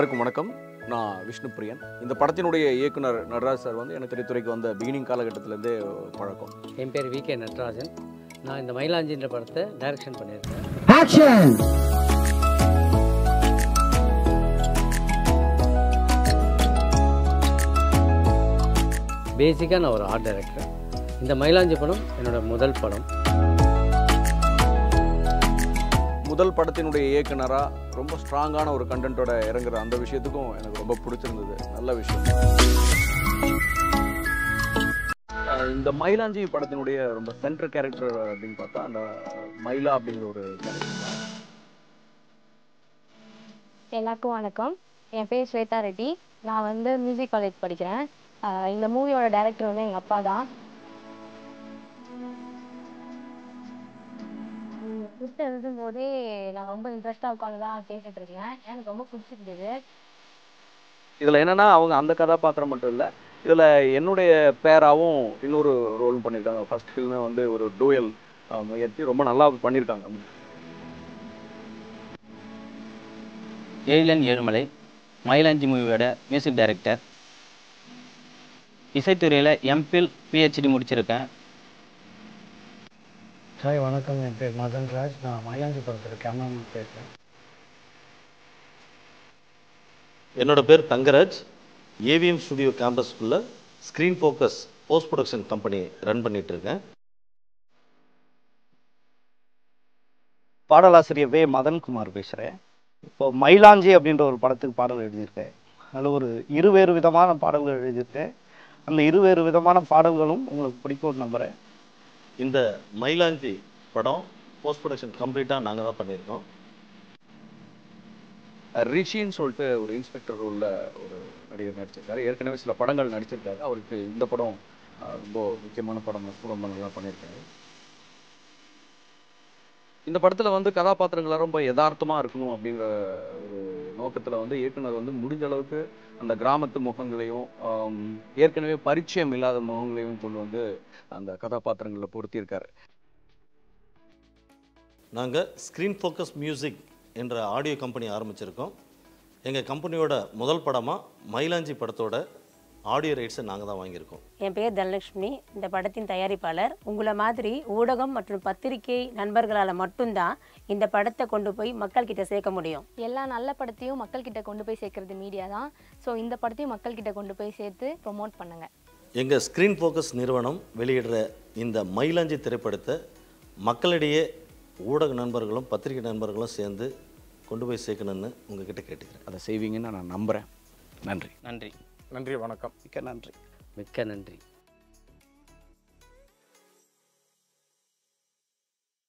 எல்லாருக்கும் வணக்கம். நான் விஷ்ணு பிரியன். இந்த படத்தினுடைய இயக்குனர் நடராஜ் சார் வந்து எனக்கு திரைத்துறைக்கு வந்த பிகினிங் காலகட்டத்திலேருந்தே பழக்கம். என் பேர் வி கே நட்ராஜன். நான் இந்த மயிலாஞ்சின்ற படத்தை டைரக்ஷன் பண்ணியிருக்கேன்! பேசிக்காக நான் ஒரு ஆர்ட் டைரக்டர் இந்த மயிலாஞ்சி படம் என்னோட முதல் படம். முதல் படத்தினுடைய இயக்குனராக ரொம்ப ஸ்ட்ராங்கான ஒரு கண்டென்ட்டோட இறங்குற அந்த விஷயத்துக்கும் எனக்கு ரொம்ப பிடிச்சிருந்தது. நல்ல விஷயம். இந்த மயிலாஞ்சி படத்தினுடைய ரொம்ப சென்டர் கேரக்டர் அப்படின்னு பார்த்தா அந்த மயிலா அப்படிங்கிற ஒரு கேரக்டர் எல்லாருக்கும் வணக்கம். என் பேர் ஸ்வேதா ரெட்டி. நான் வந்து மியூசிக் காலேஜ் படிக்கிறேன். இந்த மூவியோட டைரக்டர் வந்து எங்கள் அப்பா தான். ஸ்கிரிப்ட் எழுதும் போதே நான் ரொம்ப இன்ட்ரெஸ்டாக உட்காந்து தான் கேட்டுட்டு இருக்கேன். எனக்கு ரொம்ப பிடிச்சிருந்தது. இதில் என்னன்னா அவங்க அந்த கதாபாத்திரம் மட்டும் இல்லை இதில் என்னுடைய பேராவும் இன்னொரு ரோல் பண்ணியிருக்காங்க ஃபர்ஸ்ட் ஃபில்மே வந்து ஒரு டூயல் முயற்சி ரொம்ப நல்லா பண்ணியிருக்காங்க எழிலன் ஏழுமலை மயிலாஞ்சி மூவியோட மியூசிக் டைரக்டர் இசைத்துறையில் எம்பில் பிஹெச்டி முடிச்சிருக்கேன். சாய் வணக்கம். என் பேர் மதன் ராஜ் நான் மயிலாஞ்சி படத்தில் கேமராமேன் பேசுகிறேன் என்னோட பேர் Thangaraj. AVM studio கேம்பஸ்க்குள்ள screen focus post production company run பண்ணிட்டு இருக்கேன். பாடலாசிரியர் வே. மதன்குமார் பேசுகிறேன் இப்போ மயிலாஞ்சி அப்படின்ற ஒரு படத்துக்கு பாடல் எழுதியிருக்கேன். அதில் ஒரு இருவேறு விதமான பாடல்கள் எழுதியிருக்கேன். அந்த இருவேறு விதமான பாடல்களும் உங்களுக்கு பிடிக்கும்னு நம்புகிறேன் இந்த மயிலாஞ்சி படம் போஸ்ட் ப்ரொடக்ஷன் கம்ப்ளீட்டாக நாங்கள் தான் பண்ணியிருக்கோம். ரிஷின்னு சொல்லிட்டு ஒரு இன்ஸ்பெக்டர் உள்ள ஒரு நடிகர் நடிச்சிருக்காரு. ஏற்கனவே சில படங்கள் நடிச்சிருக்காரு. அவருக்கு இந்த படம் ரொம்ப முக்கியமான படம் ரொம்ப நல்லா பண்ணியிருக்காரு. இந்த படத்தில் வந்து கதாபாத்திரங்கள் ரொம்ப யதார்த்தமாக இருக்கணும் அப்படிங்கிற ஒரு நோக்கத்தில் வந்து இயக்குனர் வந்து முடிஞ்ச அளவுக்கு அந்த கிராமத்து முகங்களையும் ஏற்கனவே பரிச்சயம் இல்லாத முகங்களையும் கொண்டு வந்து அந்த கதாபாத்திரங்களில் பொருத்தியிருக்காரு. நாங்கள் ஸ்க்ரீன் ஃபோக்கஸ் மியூசிக் என்ற ஆடியோ கம்பெனி ஆரம்பிச்சிருக்கோம். எங்கள் கம்பெனியோட முதல் படமாக மயிலாஞ்சி படத்தோட ஆடியோ ரைட்ஸை நாங்கள் தான் வாங்கியிருக்கோம். என் பேர் தனலட்சுமி இந்த படத்தின் தயாரிப்பாளர். உங்களை மாதிரி ஊடகம் மற்றும் பத்திரிகை நண்பர்களால் மட்டும்தான் இந்த படத்தை கொண்டு போய் மக்கள்கிட்ட சேர்க்க முடியும். எல்லா நல்ல படத்தையும் மக்கள்கிட்ட கொண்டு போய் சேர்க்கறது மீடியா தான். ஸோ இந்த படத்தையும் மக்கள்கிட்ட கொண்டு போய் சேர்த்து ப்ரொமோட் பண்ணுங்க. எங்கள் ஸ்க்ரீன் ஃபோக்கஸ் நிறுவனம் வெளியிடுற இந்த மயிலாஞ்சி திரைப்படத்தை மக்களிடையே ஊடக நண்பர்களும் பத்திரிகை நண்பர்களும் சேர்ந்து கொண்டு போய் சேர்க்கணுன்னு உங்ககிட்ட கேட்டுக்கிறேன். அதை செய்வீங்கன்னு நான் நம்புகிறேன் நன்றி. நன்றி. நன்றி வணக்கம். மிக்க நன்றி. மிக்க நன்றி.